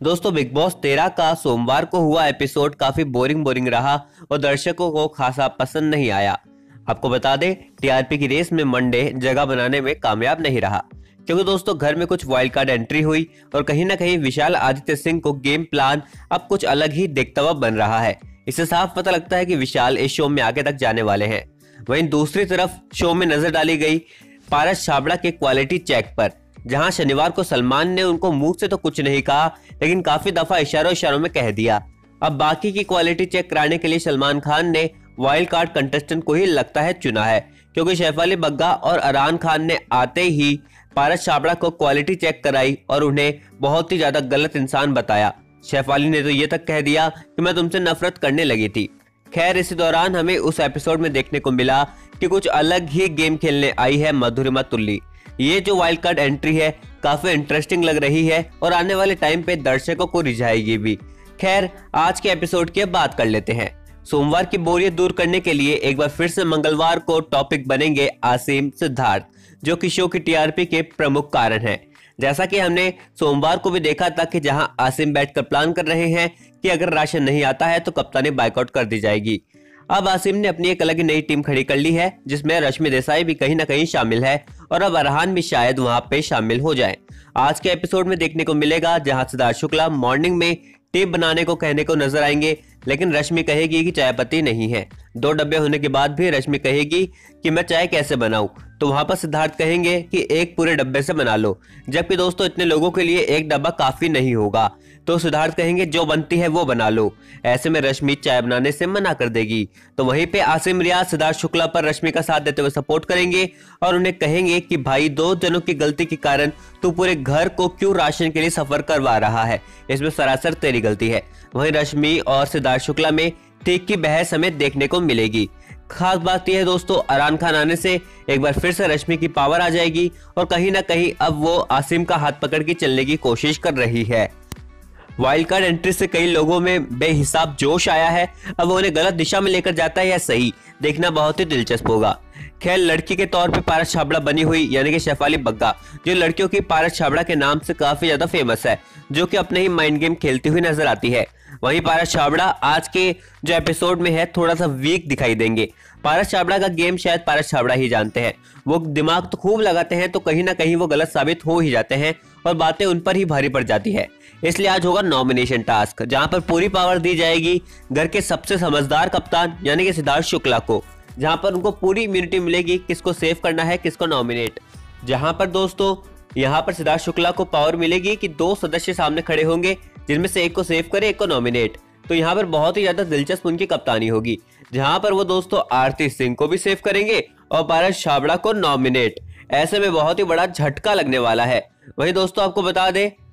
दोस्तों, big boss तेरह का सोमवार को हुआ एपिसोड काफ़ी बोरिंग बोरिंग रहा और दर्शकों को खासा पसंद नहीं आया। आपको बता दें, टीआरपी की रेस में मंडे जगह बनाने में कामयाब नहीं रहा। क्योंकि दोस्तों, घर में कुछ वाइल्ड कार्ड एंट्री हुई और कहीं ना कहीं विशाल आदित्य सिंह को गेम प्लान अब कुछ अलग ही देखता हुआ बन रहा है। इससे साफ़ पता लगता है कि विशाल इस शो में आगे तक जाने वाले हैं। वहीं दूसरी तरफ़ शो में नज़र डाली गई पारस छाबड़ा के क्वालिटी चेक पर। जहाँ शनिवार को सलमान ने उनको मुँह से तो कुछ नहीं कहा, लेकिन काफ़ी दफ़ा इशारों इशारों में कह दिया। अब बाकी की क्वालिटी चेक कराने के लिए सलमान खान ने वाइल्ड कार्ड कंटेस्टेंट को ही लगता है चुना है, क्योंकि शेफाली बग्गा और अरान खान ने आते ही पारस छाबड़ा को क्वालिटी चेक कराई और उन्हें बहुत ही ज़्यादा गलत इंसान बताया। शेफाली ने तो ये तक कह दिया कि मैं तुमसे नफरत करने लगी थी। खैर, इसी दौरान हमें उस एपिसोड में देखने को मिला कि कुछ अलग ही गेम खेलने आई है मधुरिमा तुल्ली ये जो वाइल्ड कार्ड एंट्री है, काफ़ी इंटरेस्टिंग लग रही है और आने वाले टाइम पे दर्शकों को रिझाएगी भी। खैर, आज के एपिसोड की बात कर लेते हैं। सोमवार की बोरियत दूर करने के लिए एक बार फिर से मंगलवार को टॉपिक बनेंगे आसिम सिद्धार्थ, जो कि शो की टीआरपी के प्रमुख कारण है। जैसा कि हमने सोमवार को भी देखा था कि जहाँ आसिम बैठकर प्लान कर रहे हैं कि अगर राशन नहीं आता है तो कप्तानी बाइकआउट कर दी जाएगी। अब आसिम ने अपनी एक अलग नई टीम खड़ी कर ली है, जिसमें रश्मि देसाई भी कहीं ना कहीं शामिल है। और अब अरहान भी शायद वहाँ पे शामिल हो जाए। आज के एपिसोड में देखने को मिलेगा जहाँ सिद्धार्थ शुक्ला मॉर्निंग में टेप बनाने को कहने को नज़र आएँगे, लेकिन रश्मि कहेगी कि चाय पत्ती नहीं है। दो डब्बे होने के बाद भी रश्मि कहेगी कि मैं चाय कैसे बनाऊँ? तो वहाँ पर सिद्धार्थ कहेंगे कि एक पूरे डब्बे से बना लो, जबकि दोस्तों, इतने लोगों के लिए एक डब्बा काफ़ी नहीं होगा। तो सिद्धार्थ कहेंगे, जो बनती है वो बना लो। ऐसे में रश्मि चाय बनाने से मना कर देगी। तो वहीं पे आसिम रियाज, सिद्धार्थ शुक्ला पर रश्मि का साथ देते हुए सपोर्ट करेंगे और उन्हें कहेंगे कि, भाई, दो जनों की गलती के कारण तू पूरे घर को क्यों राशन के लिए सफ़र करवा रहा है? इसमें सरासर तेरी गलती है। वहीं रश्मि और सिद्धार्थ शुक्ला में ठीक की बहस हमें देखने को मिलेगी। खास बात यह है दोस्तों, अरान खान आने से एक बार फिर से रश्मि की पावर आ जाएगी और कहीं ना कहीं अब वो आसिम का हाथ पकड़ के चलने की कोशिश कर रही है। वाइल्ड कार्ड एंट्री से कई लोगों में बेहिसाब जोश आया है। अब उन्हें गलत दिशा में लेकर जाता है या सही, देखना बहुत ही दिलचस्प होगा। खैर, लड़की के तौर पे पारस छाबड़ा बनी हुई, यानी कि शेफाली बग्गा, जो लड़कियों की पारस छाबड़ा के नाम से काफ़ी ज़्यादा फ़ेमस है, जो कि अपने ही माइंड गेम खेलती हुई नज़र आती है। वहीं पारस छाबड़ा आज के जो एपिसोड में है थोड़ा सा वीक दिखाई देंगे। पारस छाबड़ा का गेम शायद पारस छाबड़ा ही जानते हैं। वो दिमाग तो खूब लगाते हैं तो कहीं ना कहीं वो गलत साबित हो ही जाते हैं। और बातें उन पर ही भारी पड़ जाती है। इसलिए आज होगा नॉमिनेशन टास्क जहाँ पर पूरी पावर दी जाएगी घर के सबसे समझदार कप्तान, यानी कि सिद्धार्थ शुक्ला को, जहाँ पर उनको पूरी इम्यूनिटी मिलेगी किसको सेव करना है, किसको नॉमिनेट जहाँ पर दोस्तों, यहाँ पर सिद्धार्थ शुक्ला को पावर मिलेगी कि दो सदस्य सामने खड़े होंगे, जिनमें से एक को सेव करे, एक को नॉमिनेट तो यहाँ पर बहुत ही ज़्यादा दिलचस्प उनकी कप्तानी होगी, जहाँ पर वो दोस्तों आरती सिंह को भी सेव करेंगे और पारस छाबड़ा को नॉमिनेट ऐसे में बहुत ही बड़ा झटका लगने वाला है। वही दोस्तों आपको बता दें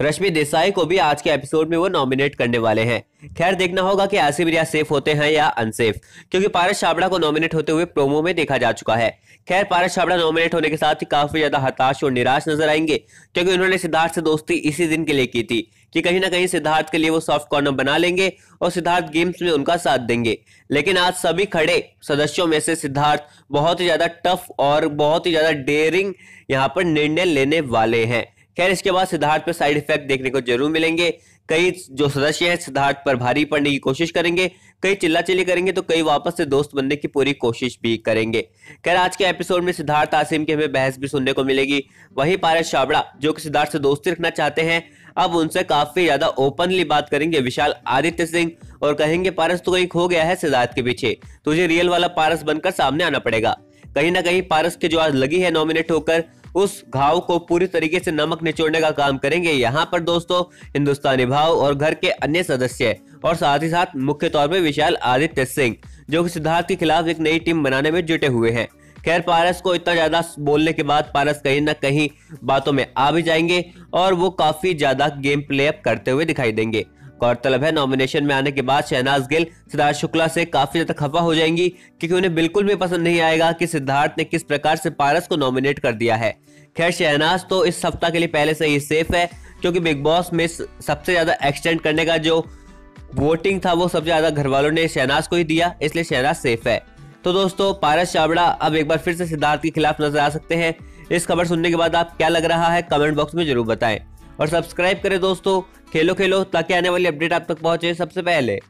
रश्मि देसाई को भी आज के एपिसोड में वो नॉमिनेट करने वाले हैं। खैर, देखना होगा कि आसिफ रिया सेफ़ होते हैं या अनसेफ क्योंकि पारस छाबड़ा को नॉमिनेट होते हुए प्रोमो में देखा जा चुका है। खैर, पारस छाबड़ा नॉमिनेट होने के साथ ही काफ़ी ज़्यादा हताश और निराश नज़र आएँगे, क्योंकि उन्होंने सिद्धार्थ से दोस्ती इसी दिन के लिए की थी, कि कहीं ना कहीं सिद्धार्थ के लिए वो सॉफ्ट कॉर्नर बना लेंगे और सिद्धार्थ गेम्स में उनका साथ देंगे। लेकिन आज सभी खड़े सदस्यों में से सिद्धार्थ बहुत ही ज़्यादा टफ और बहुत ही ज़्यादा डेयरिंग यहाँ पर निर्णय लेने वाले हैं। खैर, इसके बाद सिद्धार्थ पर साइड इफ़ेक्ट देखने को ज़रूर मिलेंगे। कई जो सदस्य हैं, सिद्धार्थ पर भारी पड़ने की कोशिश करेंगे, कई चिल्ला चिल्ली करेंगे तो कई वापस से दोस्त बनने की पूरी कोशिश भी करेंगे। खैर, आज के एपिसोड में सिद्धार्थ आसिम की हमें बहस भी सुनने को मिलेगी। वही पारस छाबड़ा, जो कि सिद्धार्थ से दोस्ती रखना चाहते हैं, अब उनसे काफ़ी ज़्यादा ओपनली बात करेंगे विशाल आदित्य सिंह और कहेंगे, पारस तो कहीं खो गया है सिद्धार्थ के पीछे? तुझे रियल वाला पारस बनकर सामने आना पड़ेगा। कहीं ना कहीं पारस के जो आज लगी है नॉमिनेट होकर उस घाव को पूरी तरीके से नमक निचोड़ने का काम करेंगे। यहाँ पर दोस्तों, हिंदुस्तानी भाव और घर के अन्य सदस्य और साथ ही साथ मुख्य तौर पर विशाल आदित्य सिंह, जो कि सिद्धार्थ के खिलाफ एक नई टीम बनाने में जुटे हुए हैं। खैर, पारस को इतना ज़्यादा बोलने के बाद पारस कहीं ना कहीं बातों में आ भी जाएँगे और वो काफ़ी ज़्यादा गेम प्ले अप करते हुए दिखाई देंगे। गौरतलब है नॉमिनेशन में आने के बाद शहनाज गिल, सिद्धार्थ शुक्ला से काफ़ी ज़्यादा खफा हो जाएँगी, क्योंकि उन्हें बिल्कुल भी पसंद नहीं आएगा कि सिद्धार्थ ने किस प्रकार से पारस को नॉमिनेट कर दिया है। खैर, शहनाज तो इस सप्ताह के लिए पहले से ही सेफ़ है, क्योंकि बिग बॉस में सबसे ज़्यादा एक्सटेंड करने का जो वोटिंग था, वो सबसे ज़्यादा घर वालों ने शहनाज को ही दिया, इसलिए शहनाज सेफ़ है। तो दोस्तों, पारस चावड़ा अब एक बार फिर से सिद्धार्थ के खिलाफ नज़र आ सकते हैं। इस खबर सुनने के बाद आप क्या लग रहा है, कमेंट बॉक्स में ज़रूर बताएँ। और सब्सक्राइब करें दोस्तों, खेलो खेलो, ताकि आने वाली अपडेट आप तक पहुँचे सबसे पहले।